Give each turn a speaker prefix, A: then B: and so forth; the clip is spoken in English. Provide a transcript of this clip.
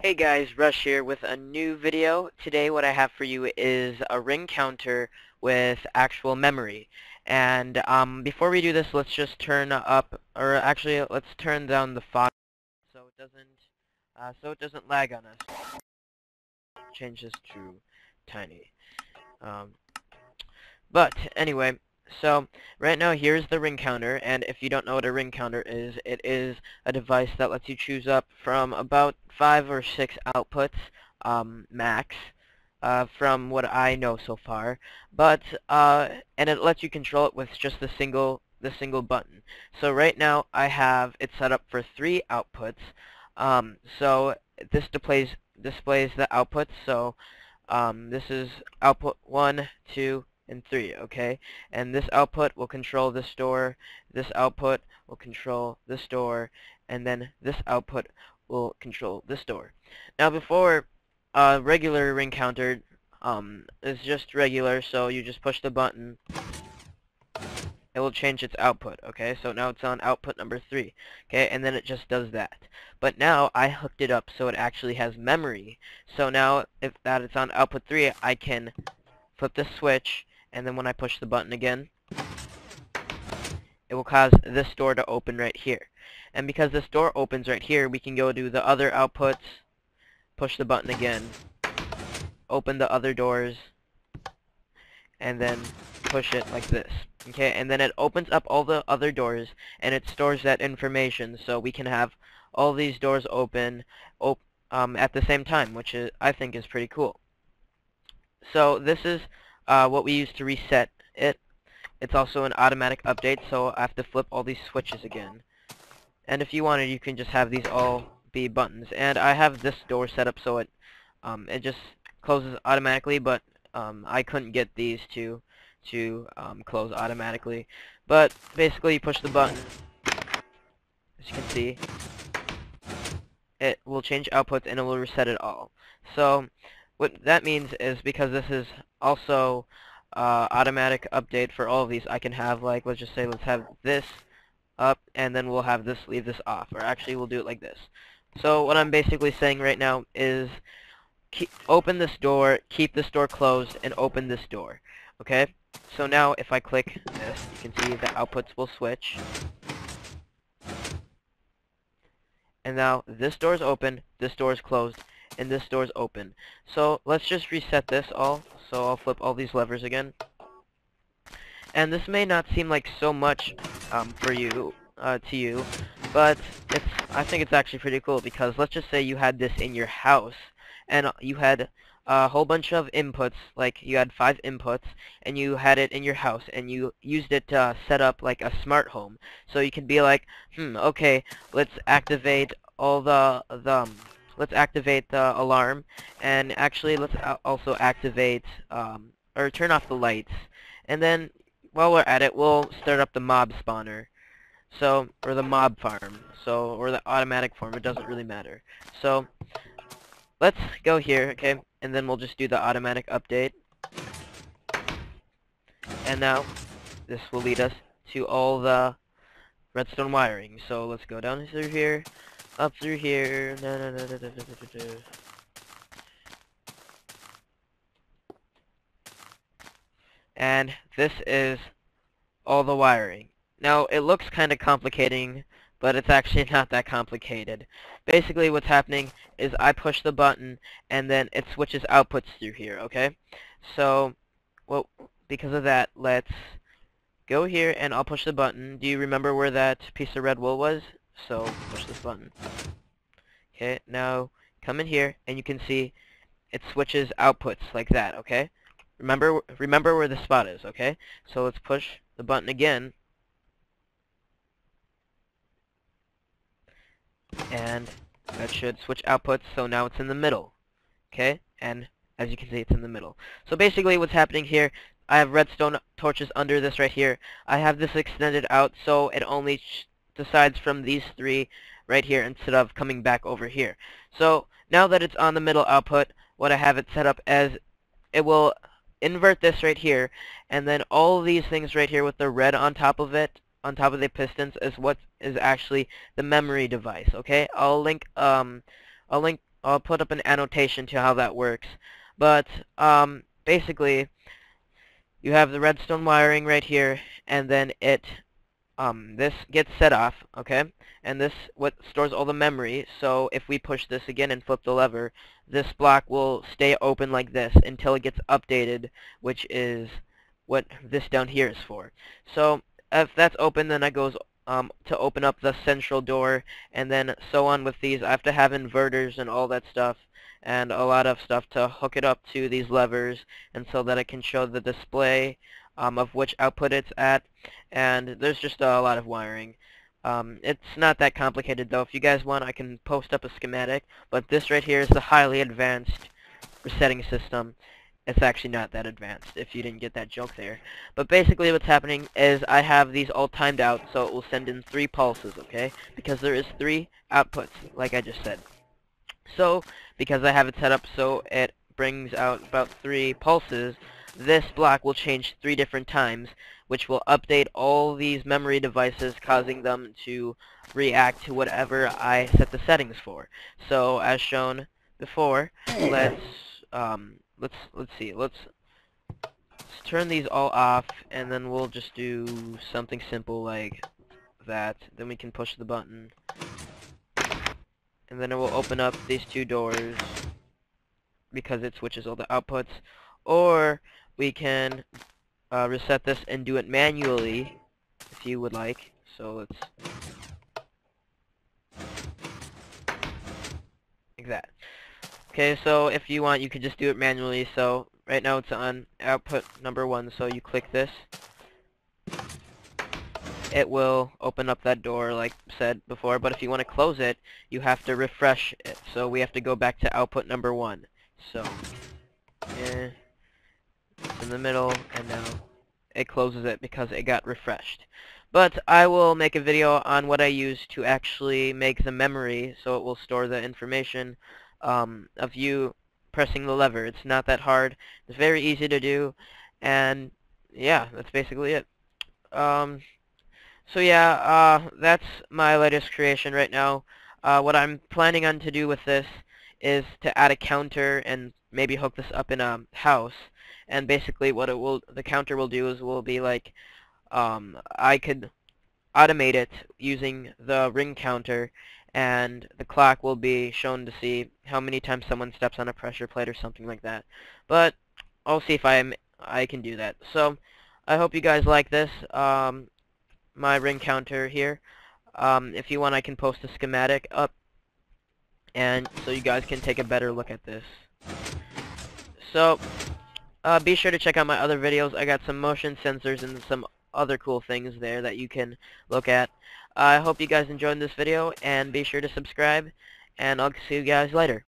A: Hey guys, Rush here with a new video. Today what I have for you is a ring counter with actual memory. And um, before we do this, let's just turn up, or actually let's turn down the font so it doesn't, uh, so it doesn't lag on us. Change this to tiny. Um, but anyway, so, right now here's the ring counter, and if you don't know what a ring counter is, it is a device that lets you choose up from about 5 or 6 outputs, um, max, uh, from what I know so far, but, uh, and it lets you control it with just the single, the single button. So right now I have it set up for 3 outputs, um, so this displays, displays the outputs, so, um, this is output 1, 2, and 3, okay? And this output will control this door, this output will control this door, and then this output will control this door. Now before, uh, regular ring counter um, is just regular, so you just push the button, it will change its output, okay? So now it's on output number 3, okay? And then it just does that. But now I hooked it up so it actually has memory. So now if that it's on output 3, I can flip the switch and then when I push the button again, it will cause this door to open right here. And because this door opens right here, we can go to the other outputs, push the button again, open the other doors, and then push it like this. Okay, and then it opens up all the other doors, and it stores that information, so we can have all these doors open op um, at the same time, which is, I think is pretty cool. So this is uh, what we use to reset it. It's also an automatic update, so I have to flip all these switches again. And if you wanted, you can just have these all be buttons. And I have this door set up so it um, it just closes automatically, but um, I couldn't get these to to um, close automatically. But basically, you push the button, as you can see, it will change outputs and it will reset it all. So what that means is because this is also uh, automatic update for all of these, I can have like, let's just say, let's have this up, and then we'll have this, leave this off. Or actually, we'll do it like this. So what I'm basically saying right now is keep, open this door, keep this door closed, and open this door. Okay? So now if I click this, you can see the outputs will switch. And now this door is open, this door is closed, and this door's open. So let's just reset this all. So I'll flip all these levers again. And this may not seem like so much um, for you, uh, to you, but it's I think it's actually pretty cool because let's just say you had this in your house and you had a whole bunch of inputs, like you had five inputs, and you had it in your house, and you used it to set up like a smart home. So you can be like, hmm, okay, let's activate all the the um, let's activate the alarm and actually let's also activate um, or turn off the lights. And then while we're at it we'll start up the mob spawner. So or the mob farm. So or the automatic farm it doesn't really matter. So let's go here okay? And then we'll just do the automatic update. And now this will lead us to all the redstone wiring. So let's go down through here up through here. No, no, no, no, no, no, no, no. And this is all the wiring. Now, it looks kind of complicating, but it's actually not that complicated. Basically, what's happening is I push the button, and then it switches outputs through here, okay? So, well, because of that, let's go here, and I'll push the button. Do you remember where that piece of red wool was? So push this button. Okay, now come in here and you can see it switches outputs like that, okay? Remember remember where the spot is, okay? So let's push the button again. And that should switch outputs, so now it's in the middle. Okay? And as you can see, it's in the middle. So basically what's happening here, I have redstone torches under this right here. I have this extended out so it only decides from these three right here instead of coming back over here. So now that it's on the middle output, what I have it set up as it will invert this right here and then all these things right here with the red on top of it on top of the pistons is what is actually the memory device okay I'll link um I'll link I'll put up an annotation to how that works. But um, basically, you have the redstone wiring right here, and then it um, this gets set off, okay? And this what stores all the memory, so if we push this again and flip the lever, this block will stay open like this until it gets updated, which is what this down here is for. So if that's open, then it goes um, to open up the central door, and then so on with these. I have to have inverters and all that stuff, and a lot of stuff to hook it up to these levers, and so that it can show the display um, of which output it's at, and there's just a lot of wiring. Um, it's not that complicated though. If you guys want, I can post up a schematic, but this right here is the highly advanced resetting system. It's actually not that advanced, if you didn't get that joke there. But basically what's happening is I have these all timed out, so it will send in three pulses, okay? Because there is three outputs, like I just said. So, because I have it set up so it brings out about three pulses, this block will change three different times, which will update all these memory devices, causing them to react to whatever I set the settings for. So, as shown before, let's um, let's let's see, let's, let's turn these all off, and then we'll just do something simple like that. Then we can push the button, and then it will open up these two doors because it switches all the outputs. Or we can uh, reset this and do it manually if you would like. So let's like that. Okay, so if you want, you could just do it manually. So right now it's on output number one. So you click this. It will open up that door like said before. But if you want to close it, you have to refresh it. So we have to go back to output number one. So, yeah in the middle, and now it closes it because it got refreshed. But I will make a video on what I use to actually make the memory so it will store the information um, of you pressing the lever. It's not that hard. It's very easy to do. And yeah, that's basically it. Um, so yeah, uh, that's my latest creation right now. Uh, what I'm planning on to do with this is to add a counter and maybe hook this up in a house. And basically what it will the counter will do is will be like um, I could automate it using the ring counter and the clock will be shown to see how many times someone steps on a pressure plate or something like that. But I'll see if I'm I can do that. So I hope you guys like this um, my ring counter here. Um, if you want I can post a schematic up and so you guys can take a better look at this so uh, be sure to check out my other videos. I got some motion sensors and some other cool things there that you can look at. I hope you guys enjoyed this video, and be sure to subscribe, and I'll see you guys later.